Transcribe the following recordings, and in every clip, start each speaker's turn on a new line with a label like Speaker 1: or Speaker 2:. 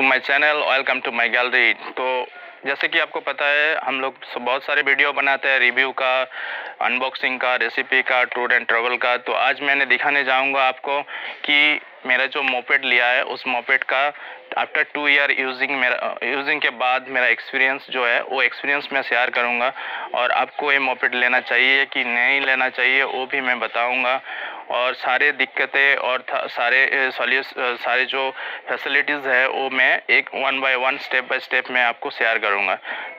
Speaker 1: To my channel welcome to my gallery तो जैसे कि आपको पता है, हम लोग बहुत सारे वीडियो बनाते हैं रिव्यू का अनबॉक्सिंग का रेसिपी का टूर एंड ट्रेवल का। तो आज मैंने दिखाने जाऊँगा आपको कि मेरा जो मोपेड लिया है, उस मोपेड का आफ्टर टू ईयर यूजिंग मेरा यूजिंग के बाद मेरा एक्सपीरियंस जो है, वो एक्सपीरियंस मैं शेयर करूँगा। और आपको ये मोपेड लेना चाहिए कि नहीं लेना चाहिए, वो भी मैं बताऊँगा। और सारे दिक्कतें और सारे सॉल्यूस सारे जो फैसिलिटीज़ है, वो मैं एक one by one step by step मैं आपको शेयर करूँगा।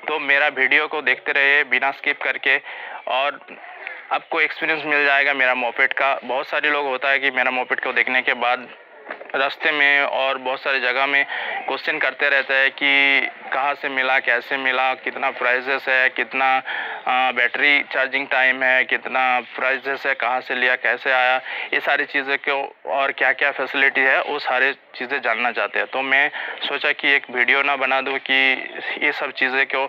Speaker 1: तो मेरा वीडियो को देखते रहिए, बिना स्किप करके। और आपको एक्सपीरियंस मिल जाएगा मेरा मोपेट का। बहुत सारे लोग होता है कि मेरा मोपेट को देखने के बाद रास्ते में और बहुत सारी जगह में क्वेश्चन करते रहते हैं कि कहाँ से मिला, कैसे मिला, कितना प्राइजेस है, कितना बैटरी चार्जिंग टाइम है, कितना प्राइजेस है, कहाँ से लिया, कैसे आया, ये सारी चीज़ें क्यों और क्या क्या फैसिलिटी है, वो सारे चीज़ें जानना चाहते हैं। तो मैं सोचा कि एक वीडियो ना बना दूँ कि ये सब चीज़ें क्यों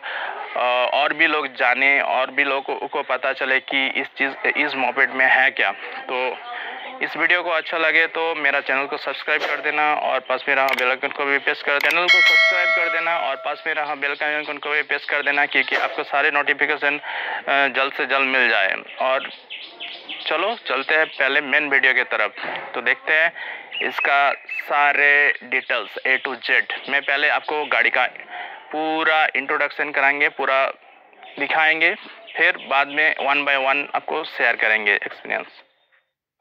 Speaker 1: और भी लोग जाने और भी लोगों को पता चले कि इस चीज़, इस मोपेड में है क्या। तो इस वीडियो को अच्छा लगे तो मेरा चैनल को सब्सक्राइब कर देना और पास में रहा बेल आइकन को भी प्रेस कर चैनल को सब्सक्राइब कर देना और पास में रहा बेल आइकन को भी प्रेस कर देना क्योंकि आपको सारे नोटिफिकेशन जल्द से जल्द मिल जाए। और चलो, चलते हैं पहले मेन वीडियो की तरफ़। तो देखते हैं इसका सारे डिटेल्स ए टू जेड मैं पहले आपको गाड़ी का पूरा इंट्रोडक्शन कराएँगे, पूरा दिखाएँगे, फिर बाद में वन बाय वन आपको शेयर करेंगे एक्सपीरियंस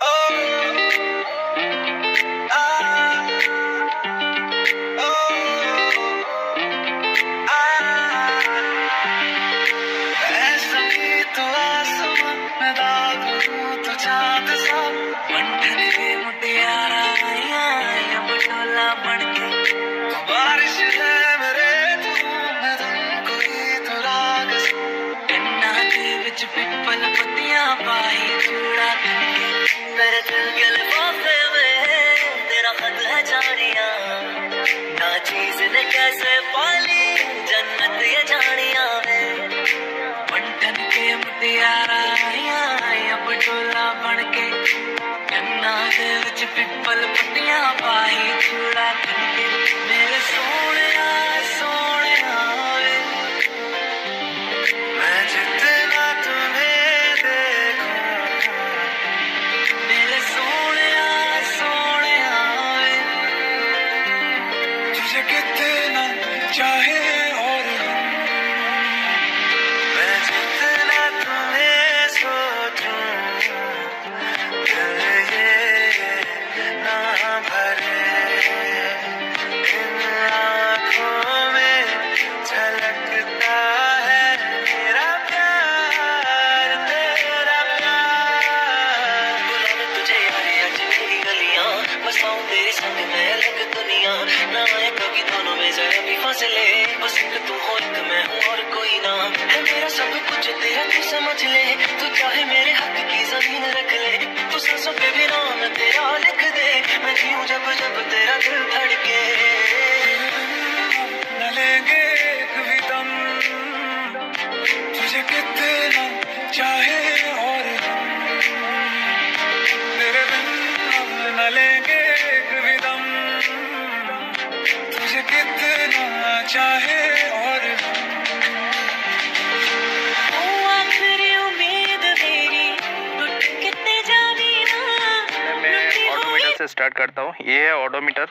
Speaker 1: Oh.
Speaker 2: कैसे पाली चाहे और आखिरी उम्मीद मेरी टूट कितने जानी ना।
Speaker 1: मैं ऑडोमीटर से स्टार्ट करता हूँ। ये है ऑडोमीटर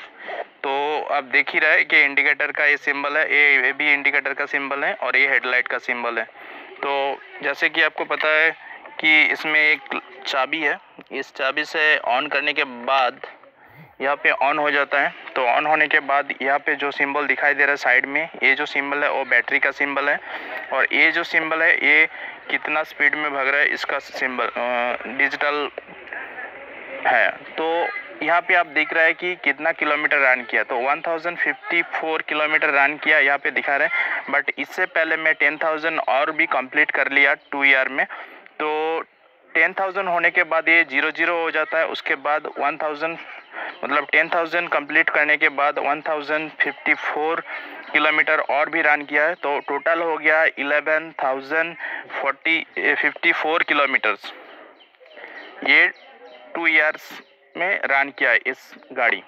Speaker 1: तो आप देख ही रहे कि इंडिकेटर का ये सिंबल है। ये ये भी इंडिकेटर का सिंबल है और ये हेडलाइट का सिंबल है। तो जैसे कि आपको पता है कि इसमें एक चाबी है। इस चाबी से ऑन करने के बाद यहाँ पे ऑन हो जाता है। तो ऑन होने के बाद यहाँ पे जो सिंबल दिखाई दे रहा है साइड में, ये जो सिंबल है, वो बैटरी का सिंबल है। और ये जो सिंबल है, ये कितना स्पीड में भाग रहा है, इसका सिंबल डिजिटल है। तो यहाँ पे आप देख रहे हैं कि कितना किलोमीटर रन किया। तो 1054 किलोमीटर रन किया यहाँ पे दिखा रहे हैं। बट इससे पहले मैं 10000 और भी कंप्लीट कर लिया टू ईयर में। तो 10000 होने के बाद ये ज़ीरो ज़ीरो हो जाता है। उसके बाद 1000 मतलब 10000 कंप्लीट करने के बाद 1054 किलोमीटर और भी रन किया है तो टोटल हो गया 11040 54 किलोमीटर्स ये टू इयर्स में रन किया है इस गाड़ी।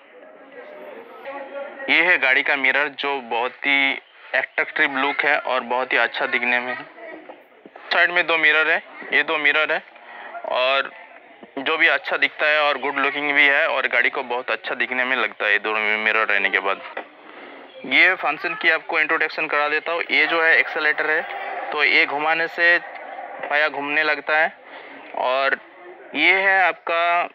Speaker 1: ये है गाड़ी का मिरर जो बहुत ही एट्रैक्टिव लुक है और बहुत ही अच्छा दिखने में है। साइड में दो मिरर है, ये दो मिरर है और जो भी अच्छा दिखता है और गुड लुकिंग भी है और गाड़ी को बहुत अच्छा दिखने में लगता है दोनों मिरर रहने के बाद। ये फ़ंक्शन की आपको इंट्रोडक्शन करा देता हूँ। ये जो है एक्सेलेटर है तो ये घुमाने से पाया घूमने लगता है। और ये है आपका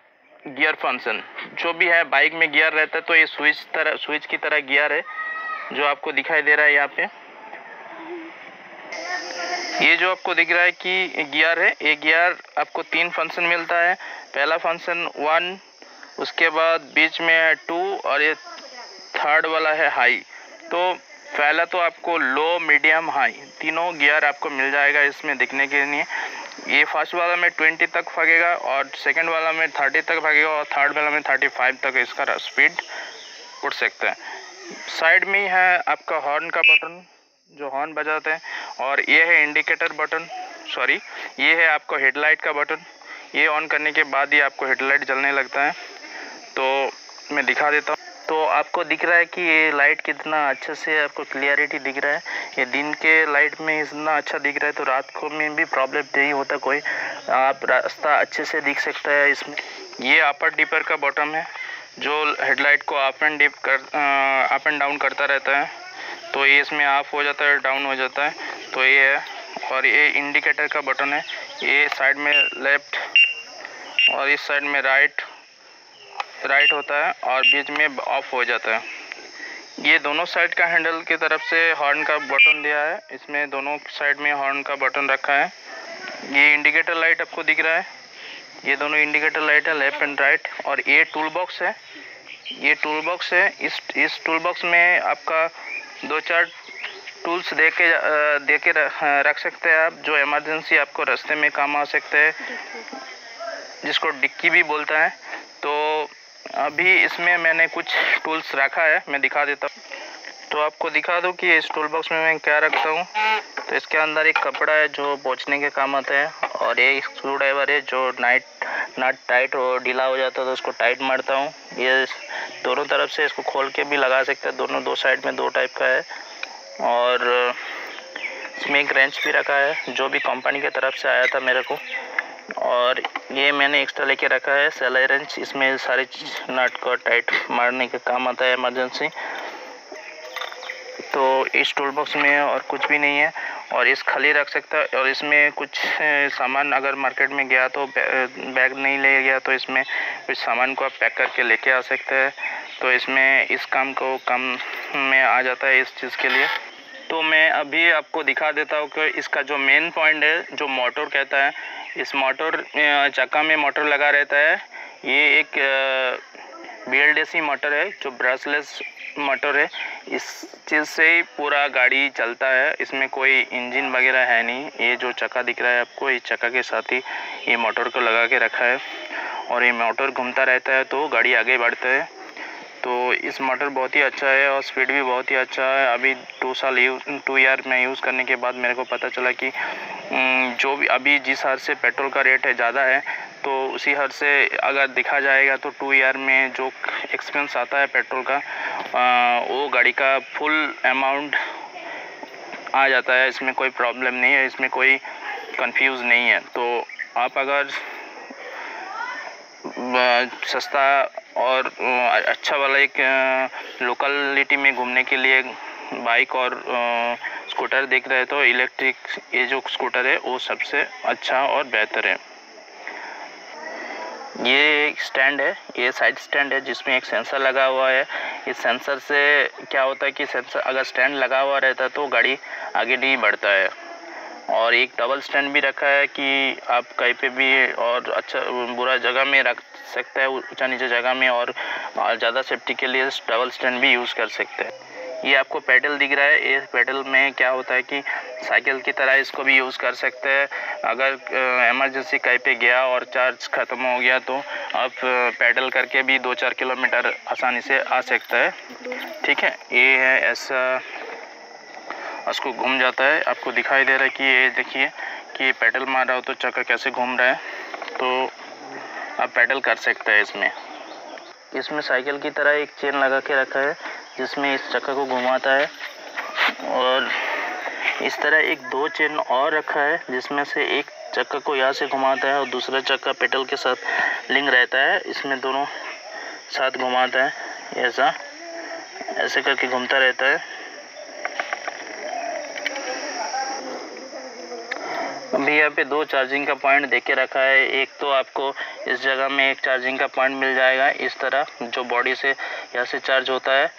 Speaker 1: गियर फ़ंक्शन जो भी है बाइक में गियर रहता है तो ये स्विच तरह स्विच की तरह गियर है, जो आपको दिखाई दे रहा है यहाँ पे। ये जो आपको दिख रहा है कि गियर है ये गियर आपको तीन फ़ंक्शन मिलता है। पहला फ़ंक्शन वन उसके बाद बीच में है टू और ये थर्ड वाला है हाई तो पहला तो आपको लो मीडियम हाई तीनों गियर आपको मिल जाएगा इसमें दिखने के लिए। ये फ़र्स्ट वाला में ट्वेंटी तक भागेगा और सेकंड वाला में थर्टी तक भागेगा और थर्ड वाला में थर्टी फाइव तक इसका स्पीड उठ सकता है। साइड में ही है आपका हॉर्न का बटन जो हॉर्न बजाते हैं। और ये है इंडिकेटर बटन सॉरी ये है आपको हेडलाइट का बटन ये ऑन करने के बाद ही आपको हेडलाइट जलने लगता है. तो मैं दिखा देता हूँ. तो आपको दिख रहा है कि ये लाइट कितना अच्छे से आपको क्लियरिटी दिख रहा है. ये दिन के लाइट में इतना अच्छा दिख रहा है तो रात को में भी प्रॉब्लम नहीं होता कोई. आप रास्ता अच्छे से दिख सकता है इसमें. ये अपर डिपर का बॉटम है, जो हेडलाइट को अप एंड डिप कर अप एंड डाउन करता रहता है. तो ये इसमें ऑफ़ हो जाता है डाउन हो जाता है. तो ये है और ये इंडिकेटर का बटन है। ये साइड में लेफ़्ट और इस साइड में राइट राइट होता है और बीच में ऑफ़ हो जाता है। ये दोनों साइड का हैंडल की तरफ़ से हॉर्न का बटन दिया है। इसमें दोनों साइड में हॉर्न का बटन रखा है। ये इंडिकेटर लाइट आपको दिख रहा है। ये दोनों इंडिकेटर लाइट है लेफ़्ट एंड राइट और ये टूल बॉक्स है। ये टूल बॉक्स है। इस इस टूल बॉक्स में आपका दो चार टूल्स दे के दे के रख सकते हैं आप, जो इमरजेंसी आपको रास्ते में काम आ सकते हैं। जिसको डिक्की भी बोलता है। तो अभी इसमें मैंने कुछ टूल्स रखा है, मैं दिखा देता हूँ। तो आपको दिखा दूँ कि इस टूल बॉक्स में मैं क्या रखता हूँ। तो इसके अंदर एक कपड़ा है, जो पोछने के काम आता है। और ये स्क्रू ड्राइवर है, जो नाइट नट टाइट और ढीला हो जाता है तो उसको टाइट मारता हूँ। ये दोनों तरफ़ से इसको खोल के भी लगा सकते हैं। दोनों, दो साइड में दो टाइप का है। और इसमें एक रेंच भी रखा है, जो भी कंपनी की तरफ़ से आया था मेरे को। और ये मैंने एक्स्ट्रा लेके रखा है सेलाई रेंच इसमें सारे नट को टाइट मारने के काम आता है इमरजेंसी तो इस टूल बॉक्स में और कुछ भी नहीं है, और इस खाली रख सकता है और इसमें कुछ सामान अगर मार्केट में गया तो बैग नहीं ले गया तो इसमें कुछ सामान को आप पैक करके लेके आ सकते हैं। तो इसमें इस काम को, कम में आ जाता है इस चीज़ के लिए। तो मैं अभी आपको दिखा देता हूँ कि इसका जो मेन पॉइंट है, जो मोटर कहता है, इस मोटर चक्का में मोटर लगा रहता है। ये एक बी एल मोटर है, जो ब्रशलेस मोटर है। इस चीज़ से ही पूरा गाड़ी चलता है। इसमें कोई इंजन वगैरह है नहीं। ये जो चक्का दिख रहा है आपको, इस चक्का के साथ ही ये मोटर को लगा के रखा है। और ये मोटर घूमता रहता है तो गाड़ी आगे बढ़ता है। तो इस मोटर बहुत ही अच्छा है और स्पीड भी बहुत ही अच्छा है। अभी टू साल यूज़ टू ईयर में यूज़ करने के बाद मेरे को पता चला कि जो भी अभी जिस हर से पेट्रोल का रेट है ज़्यादा है तो उसी हर से अगर देखा जाएगा तो टू ईयर में जो एक्सपेंस आता है पेट्रोल का वो गाड़ी का फुल अमाउंट आ जाता है। इसमें कोई प्रॉब्लम नहीं है, इसमें कोई कंफ्यूज नहीं है। तो आप अगर सस्ता और अच्छा वाला एक लोकलिटी में घूमने के लिए बाइक और स्कूटर देख रहे तो इलेक्ट्रिक ये जो स्कूटर है, वो सबसे अच्छा और बेहतर है। ये एक स्टैंड है, ये साइड स्टैंड है जिसमें एक सेंसर लगा हुआ है। इस सेंसर से क्या होता है कि सेंसर अगर स्टैंड लगा हुआ रहता तो गाड़ी आगे नहीं बढ़ता है। और एक डबल स्टैंड भी रखा है कि आप कहीं पे भी और अच्छा बुरा जगह में रख सकते है ऊँचा नीचे जगह में और ज़्यादा सेफ्टी के लिए डबल स्टैंड भी यूज़ कर सकते हैं। ये आपको पेडल दिख रहा है। ये पेडल में क्या होता है कि साइकिल की तरह इसको भी यूज़ कर सकते हैं। अगर इमरजेंसी कहीं पे गया और चार्ज ख़त्म हो गया तो आप पैडल करके भी दो चार किलोमीटर आसानी से आ सकता है। ठीक है? ये है ऐसा उसको घूम जाता है। आपको दिखाई दे रहा है कि ये देखिए कि पेडल मार रहा हो तो चक्का कैसे घूम रहा है। तो आप पेडल कर सकते हैं इसमें। इसमें साइकिल की तरह एक चेन लगा के रखा है, जिसमें इस चक्का को घुमाता है। और इस तरह एक दो चेन और रखा है, जिसमें से एक चक्का को यहाँ से घुमाता है और दूसरा चक्का पेटल के साथ लिंक रहता है। इसमें दोनों साथ घुमाता है, ऐसा, ऐसे करके घूमता रहता है। अभी यहाँ पे दो चार्जिंग का पॉइंट देके रखा है। एक तो आपको इस जगह में एक चार्जिंग का पॉइंट मिल जाएगा, इस तरह जो बॉडी से यहाँ से चार्ज होता है।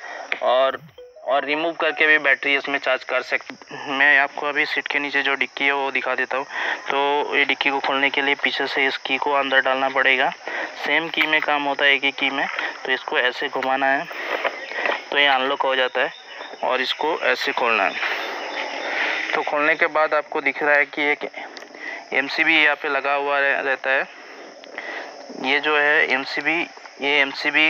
Speaker 1: और और रिमूव करके भी बैटरी इसमें चार्ज कर सकते मैं आपको अभी सीट के नीचे जो डिक्की है वो दिखा देता हूँ। तो ये डिक्की को खोलने के लिए पीछे से इस की को अंदर डालना पड़ेगा। सेम की में काम होता है एक ही की में तो इसको ऐसे घुमाना है तो ये अनलॉक हो जाता है और इसको ऐसे खोलना है। तो खोलने के बाद आपको दिख रहा है कि एक एम सी बी यहाँ पर लगा हुआ रहता है। ये जो है एम सी बी ये एम सी बी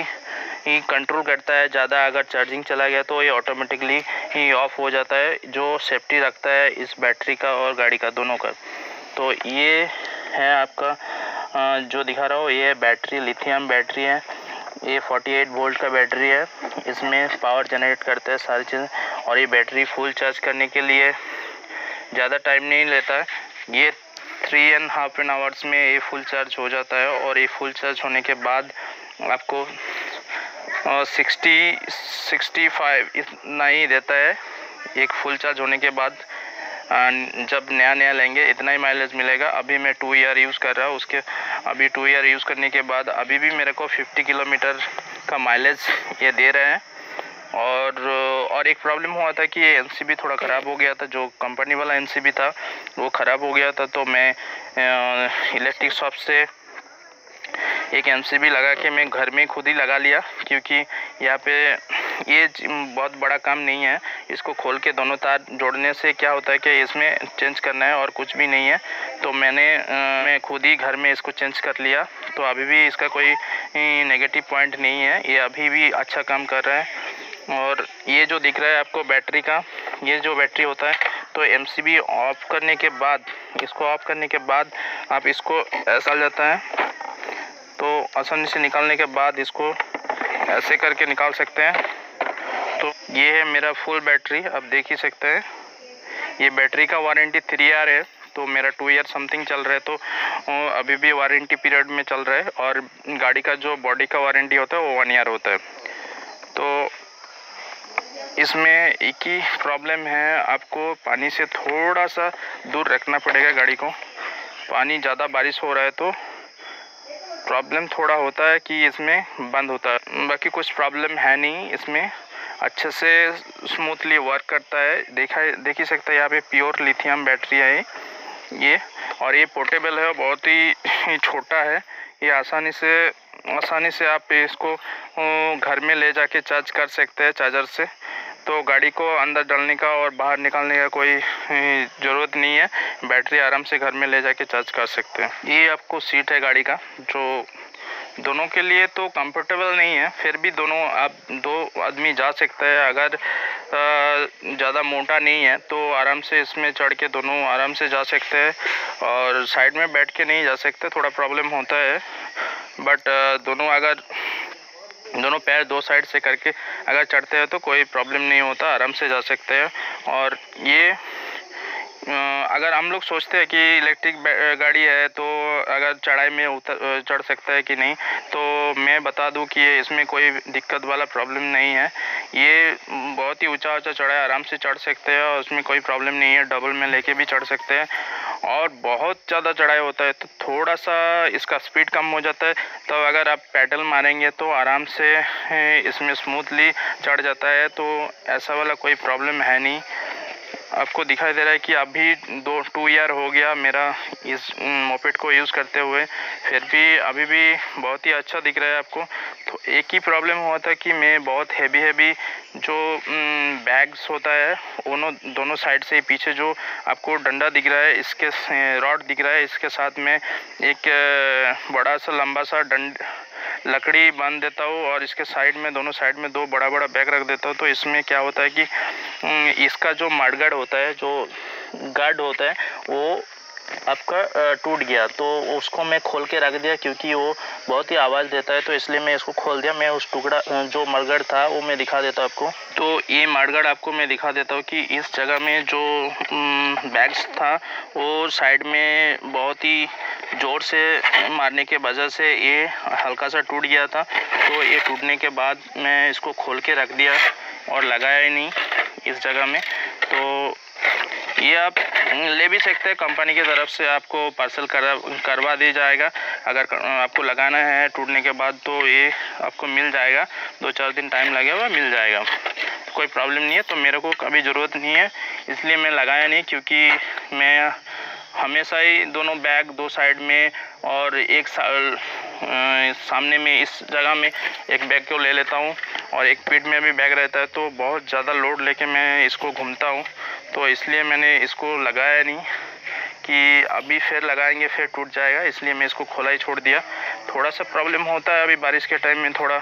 Speaker 1: ही कंट्रोल करता है। ज़्यादा अगर चार्जिंग चला गया तो ये ऑटोमेटिकली ही ऑफ़ हो जाता है, जो सेफ्टी रखता है इस बैटरी का और गाड़ी का दोनों का। तो ये है आपका जो दिखा रहा हो, ये बैटरी लिथियम बैटरी है। ये 48 वोल्ट का बैटरी है। इसमें पावर जनरेट करता है सारी चीज़ें और ये बैटरी फुल चार्ज करने के लिए ज़्यादा टाइम नहीं लेता। है ये three and half an hours में ये फुल चार्ज हो जाता है और ये फुल चार्ज होने के बाद आपको सिक्सटी सिक्सटी फाइव इतना ही देता है एक फुल चार्ज होने के बाद। जब नया नया लेंगे, इतना ही माइलेज मिलेगा। अभी मैं टू ईयर यूज़ कर रहा हूँ, उसके, अभी टू ईयर यूज़ करने के बाद अभी भी मेरे को 50 किलोमीटर का माइलेज ये दे रहे हैं। और और एक प्रॉब्लम हुआ था कि एन थोड़ा ख़राब हो गया था जो कंपनी वाला एन था वो ख़राब हो गया था तो मैं इलेक्ट्रिक शॉप से एक एम लगा के मैं घर में खुद ही लगा लिया क्योंकि यहाँ पे ये बहुत बड़ा काम नहीं है। इसको खोल के दोनों तार जोड़ने से क्या होता है कि इसमें चेंज करना है और कुछ भी नहीं है। तो मैंने आ, मैं खुद ही घर में इसको चेंज कर लिया। तो अभी भी इसका कोई नेगेटिव पॉइंट नहीं है। ये अभी भी अच्छा काम कर रहा है। और ये जो दिख रहा है आपको बैटरी का, ये जो बैटरी होता है तो एमसीबी ऑफ़ करने के बाद, इसको ऑफ़ करने के बाद आप इसको ऐसा जाता है। तो आसानी से निकालने के बाद इसको ऐसे करके निकाल सकते हैं। तो ये है मेरा फुल बैटरी आप देख ही सकते हैं। ये बैटरी का वारंटी थ्री ईयर है तो मेरा टू ईयर समथिंग चल रहा है तो अभी भी वारंटी पीरियड में चल रहा है और गाड़ी का जो बॉडी का वारंटी होता है, वो वन ईयर होता है। तो इसमें एक ही प्रॉब्लम है, आपको पानी से थोड़ा सा दूर रखना पड़ेगा गाड़ी को। पानी ज़्यादा बारिश हो रहा है तो प्रॉब्लम थोड़ा होता है कि इसमें बंद होता है। बाकी कुछ प्रॉब्लम है नहीं, इसमें अच्छे से स्मूथली वर्क करता है। देखा, देख ही सकते हैं, यहाँ पे प्योर लिथियम बैटरी है ये। और ये पोर्टेबल है, बहुत ही छोटा है। ये आसानी से आसानी से आप इसको घर में ले जाके चार्ज कर सकते हैं चार्जर से। तो गाड़ी को अंदर डालने का और बाहर निकालने का कोई ज़रूरत नहीं है। बैटरी आराम से घर में ले जाके चार्ज कर सकते हैं। ये आपको सीट है गाड़ी का, जो दोनों के लिए तो कंफर्टेबल नहीं है, फिर भी दोनों आप, दो आदमी जा सकते हैं। अगर ज़्यादा मोटा नहीं है तो आराम से इसमें चढ़ के दोनों आराम से जा सकते हैं। और साइड में बैठ के नहीं जा सकते, थोड़ा प्रॉब्लम होता है। बट दोनों अगर दोनों पैर दो साइड से करके अगर चढ़ते हैं तो कोई प्रॉब्लम नहीं होता, आराम से जा सकते हैं। और ये अगर हम लोग सोचते हैं कि इलेक्ट्रिक गाड़ी है तो अगर चढ़ाई में उतर चढ़ सकता है कि नहीं तो मैं बता दूँ कि इसमें कोई दिक्कत वाला प्रॉब्लम नहीं है। ये बहुत ही ऊँचा ऊँचा चढ़ाई आराम से चढ़ सकते हैं और उसमें कोई प्रॉब्लम नहीं है डबल में लेके भी चढ़ सकते हैं। और बहुत ज़्यादा चढ़ाई होता है तो थोड़ा सा इसका स्पीड कम हो जाता है तो अगर आप पैडल मारेंगे तो आराम से इसमें स्मूथली चढ़ जाता है तो ऐसा वाला कोई प्रॉब्लम है नहीं। आपको दिखाई दे रहा है कि अभी दो टू ईयर हो गया मेरा इस मोपेट को यूज़ करते हुए। फिर भी अभी भी बहुत ही अच्छा दिख रहा है आपको। तो एक ही प्रॉब्लम हुआ था कि मैं बहुत हैवी हैवी जो बैग्स होता है दोनों दोनों साइड से पीछे जो आपको डंडा दिख रहा है, इसके, रॉड दिख रहा है, इसके साथ में एक बड़ा सा, लंबा सा डंड लकड़ी बाँध देता हूँ और इसके साइड में, दोनों साइड में दो बड़ा बड़ा बैग रख देता हूँ। तो इसमें क्या होता है कि इसका जो मडगढ़ होता है, जो गार्ड होता है, वो आपका टूट गया तो उसको मैं खोल के रख दिया क्योंकि वो बहुत ही आवाज़ देता है तो इसलिए मैं इसको खोल दिया। मैं उस टुकड़ा जो मरगड़ था, वो मैं दिखा देता हूँ आपको। तो ये मरगड़ आपको मैं दिखा देता हूँ कि इस जगह में जो बैग्स था, वो साइड में बहुत ही ज़ोर से मारने के वजह से ये हल्का सा टूट गया था। तो ये टूटने के बाद मैं इसको खोल के रख दिया और लगाया ही नहीं इस जगह में। तो ये आप ले भी सकते हैं, कंपनी की तरफ़ से आपको पार्सल करा, करवा दिया जाएगा। अगर आपको लगाना है टूटने के बाद तो ये आपको मिल जाएगा। दो चार दिन टाइम लगेगा मिल जाएगा। कोई प्रॉब्लम नहीं है तो मेरे को कभी ज़रूरत नहीं है। इसलिए मैं लगाया नहीं, क्योंकि मैं हमेशा ही दोनों बैग दो साइड में और एक साल सामने में, इस जगह में एक बैग को ले लेता हूँ। और एक पीठ में भी बैग रहता है तो बहुत ज़्यादा लोड लेके मैं इसको घूमता हूँ। तो इसलिए मैंने इसको लगाया नहीं कि अभी फिर लगाएँगे, फिर टूट जाएगा, इसलिए मैं इसको खोला ही छोड़ दिया। थोड़ा सा प्रॉब्लम होता है अभी बारिश के टाइम में, थोड़ा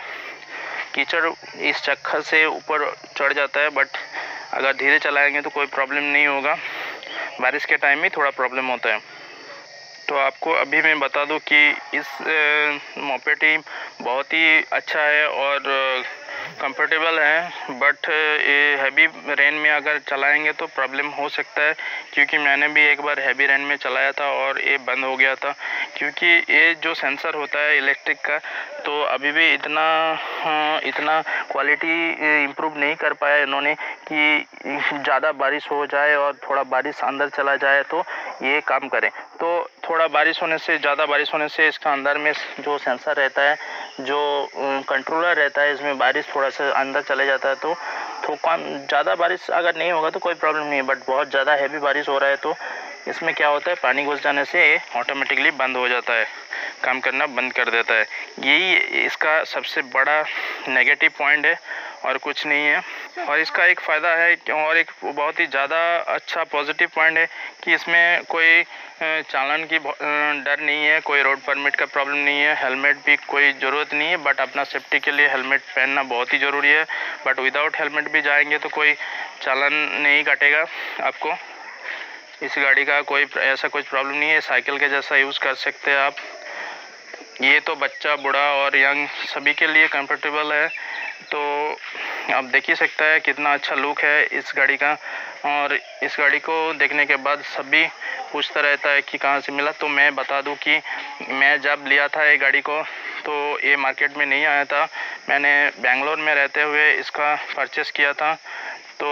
Speaker 1: कीचड़ इस चक्कर से ऊपर चढ़ जाता है बट अगर धीरे चलाएँगे तो कोई प्रॉब्लम नहीं होगा। बारिश के टाइम में थोड़ा प्रॉब्लम होता है। तो आपको अभी मैं बता दूँ कि इस मोपेटी बहुत ही अच्छा है और कंफर्टेबल है बट ये हैवी रेन में अगर चलाएँगे तो प्रॉब्लम हो सकता है क्योंकि मैंने भी एक बार हैवी रेन में चलाया था और ये बंद हो गया था। क्योंकि ये जो सेंसर होता है इलेक्ट्रिक का तो अभी भी इतना हाँ, इतना क्वालिटी इम्प्रूव नहीं कर पाया इन्होंने कि ज़्यादा बारिश हो जाए और थोड़ा बारिश अंदर चला जाए तो ये काम करें। तो थोड़ा बारिश होने से, ज़्यादा बारिश होने से इसका अंदर में जो सेंसर रहता है, जो कंट्रोलर रहता है, इसमें बारिश थोड़ा सा अंदर चले जाता है तो तो कम, ज़्यादा बारिश अगर नहीं होगा तो कोई प्रॉब्लम नहीं है बट बहुत ज़्यादा हैवी बारिश हो रहा है तो इसमें क्या होता है, पानी घुस जाने से ऑटोमेटिकली बंद हो जाता है, काम करना बंद कर देता है। यही इसका सबसे बड़ा नेगेटिव पॉइंट है। और कुछ नहीं है। और इसका एक फ़ायदा है और एक बहुत ही ज़्यादा अच्छा पॉजिटिव पॉइंट है कि इसमें कोई चालान की डर नहीं है, कोई रोड परमिट का प्रॉब्लम नहीं है हेलमेट भी कोई ज़रूरत नहीं है बट अपना सेफ्टी के लिए हेलमेट पहनना बहुत ही ज़रूरी है। बट विदाउट हेलमेट भी जाएँगे तो कोई चालान नहीं कटेगा आपको। इस गाड़ी का कोई ऐसा कुछ प्रॉब्लम नहीं है साइकिल के जैसा यूज़ कर सकते हैं आप। ये तो बच्चा, बूढ़ा और यंग सभी के लिए कंफर्टेबल है। तो आप देख ही सकता है कितना अच्छा लुक है इस गाड़ी का। और इस गाड़ी को देखने के बाद सभी पूछता रहता है कि कहाँ से मिला। तो मैं बता दूँ कि मैं जब लिया था ये गाड़ी को तो ये मार्केट में नहीं आया था। मैंने बेंगलोर में रहते हुए इसका परचेस किया था। तो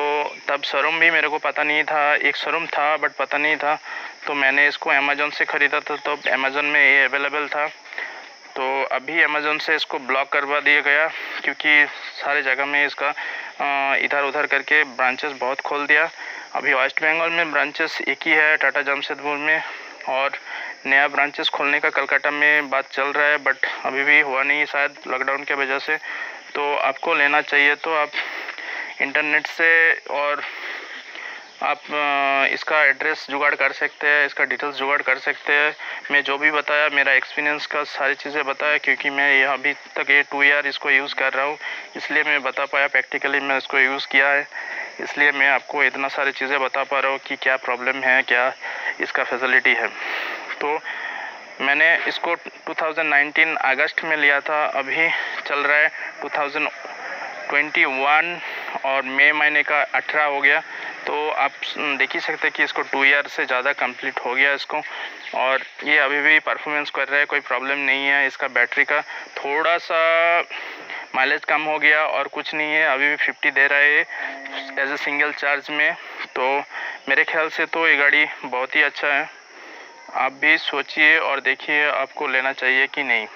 Speaker 1: तब शोरूम भी मेरे को पता नहीं था। एक शोरूम था बट पता नहीं था। तो मैंने इसको अमेज़ोन से ख़रीदा था तो अमेज़ोन में ये अवेलेबल था। तो अभी अमेज़ोन से इसको ब्लॉक करवा दिया गया, क्योंकि सारे जगह में इसका इधर उधर करके ब्रांचेस बहुत खोल दिया। अभी वेस्ट बंगाल में ब्रांचेस एक ही है टाटा जमशेदपुर में, और नया ब्रांचेस खोलने का कलकत्ता में बात चल रहा है बट अभी भी हुआ नहीं शायद लॉकडाउन के वजह से। तो आपको लेना चाहिए तो आप इंटरनेट से और आप इसका एड्रेस जुगाड़ कर सकते हैं, इसका डिटेल्स जुगाड़ कर सकते हैं। मैं जो भी बताया, मेरा एक्सपीरियंस का सारी चीज़ें बताया, क्योंकि मैं यह अभी तक ये टू ईयर इसको यूज़ कर रहा हूँ। इसलिए मैं बता पाया, प्रैक्टिकली मैं इसको यूज़ किया है। इसलिए मैं आपको इतना सारी चीज़ें बता पा रहा हूँ कि क्या प्रॉब्लम है, क्या इसका फैसिलिटी है। तो मैंने इसको 2019 अगस्त में लिया था, अभी चल रहा है 2021 और मई महीने का 18 हो गया। तो आप देख ही सकते हैं कि इसको टू ईयर से ज़्यादा कंप्लीट हो गया इसको। और ये अभी भी परफॉर्मेंस कर रहा है, कोई प्रॉब्लम नहीं है इसका बैटरी का। थोड़ा सा माइलेज कम हो गया और कुछ नहीं है, अभी भी फिफ्टी दे रहा है एज ए सिंगल चार्ज में। तो मेरे ख्याल से तो ये गाड़ी बहुत ही अच्छा है। आप भी सोचिए और देखिए आपको लेना चाहिए कि नहीं।